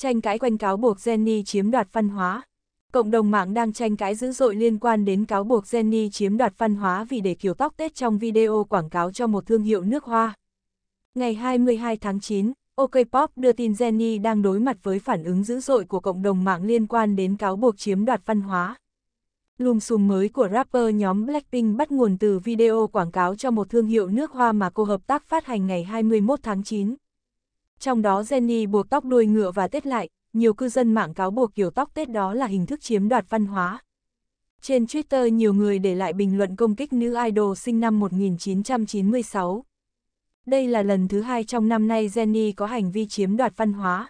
Tranh cãi quanh cáo buộc Jenny chiếm đoạt văn hóa. Cộng đồng mạng đang tranh cãi dữ dội liên quan đến cáo buộc Jenny chiếm đoạt văn hóa vì để kiểu tóc Tết trong video quảng cáo cho một thương hiệu nước hoa. Ngày 22 tháng 9, OKPop đưa tin Jenny đang đối mặt với phản ứng dữ dội của cộng đồng mạng liên quan đến cáo buộc chiếm đoạt văn hóa. Lùm xùm mới của rapper nhóm Blackpink bắt nguồn từ video quảng cáo cho một thương hiệu nước hoa mà cô hợp tác phát hành ngày 21 tháng 9. Trong đó Jenny buộc tóc đuôi ngựa và tết lại, nhiều cư dân mạng cáo buộc kiểu tóc tết đó là hình thức chiếm đoạt văn hóa. Trên Twitter nhiều người để lại bình luận công kích nữ idol sinh năm 1996. Đây là lần thứ hai trong năm nay Jenny có hành vi chiếm đoạt văn hóa.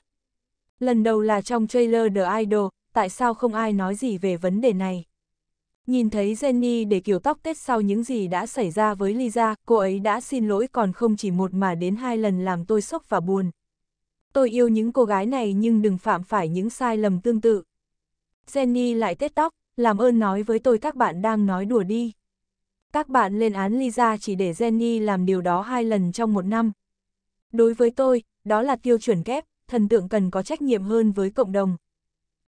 Lần đầu là trong trailer The Idol, tại sao không ai nói gì về vấn đề này? Nhìn thấy Jenny để kiểu tóc Tết sau những gì đã xảy ra với Lisa, cô ấy đã xin lỗi còn không chỉ một mà đến hai lần làm tôi sốc và buồn. Tôi yêu những cô gái này nhưng đừng phạm phải những sai lầm tương tự. Jenny lại tết tóc, làm ơn nói với tôi các bạn đang nói đùa đi. Các bạn lên án Lisa chỉ để Jenny làm điều đó hai lần trong một năm. Đối với tôi, đó là tiêu chuẩn kép, thần tượng cần có trách nhiệm hơn với cộng đồng.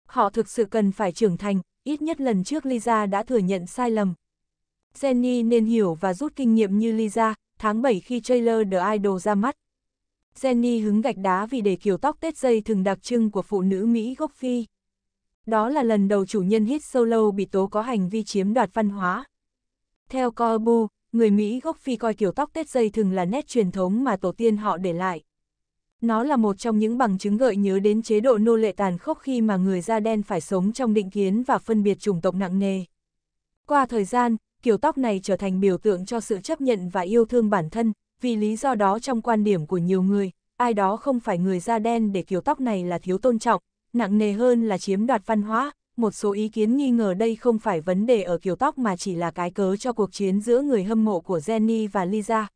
Họ thực sự cần phải trưởng thành, ít nhất lần trước Lisa đã thừa nhận sai lầm. Jenny nên hiểu và rút kinh nghiệm như Lisa, tháng 7 khi trailer The Idol ra mắt. Jenny hứng gạch đá vì để kiểu tóc tết dây thường đặc trưng của phụ nữ Mỹ gốc Phi. Đó là lần đầu chủ nhân hit solo bị tố có hành vi chiếm đoạt văn hóa. Theo Corbu, người Mỹ gốc Phi coi kiểu tóc tết dây thường là nét truyền thống mà tổ tiên họ để lại. Nó là một trong những bằng chứng gợi nhớ đến chế độ nô lệ tàn khốc khi mà người da đen phải sống trong định kiến và phân biệt chủng tộc nặng nề. Qua thời gian, kiểu tóc này trở thành biểu tượng cho sự chấp nhận và yêu thương bản thân, vì lý do đó trong quan điểm của nhiều người, ai đó không phải người da đen để kiểu tóc này là thiếu tôn trọng, nặng nề hơn là chiếm đoạt văn hóa. Một số ý kiến nghi ngờ đây không phải vấn đề ở kiểu tóc mà chỉ là cái cớ cho cuộc chiến giữa người hâm mộ của Jenny và Lisa.